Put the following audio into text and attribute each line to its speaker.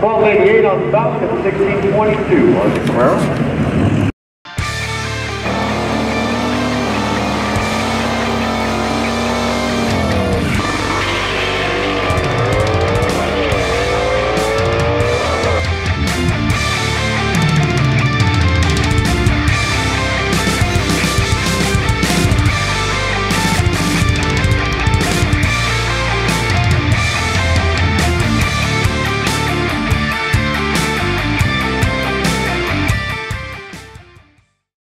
Speaker 1: 1288 on the Falcon, 1622, Arthur Camaro.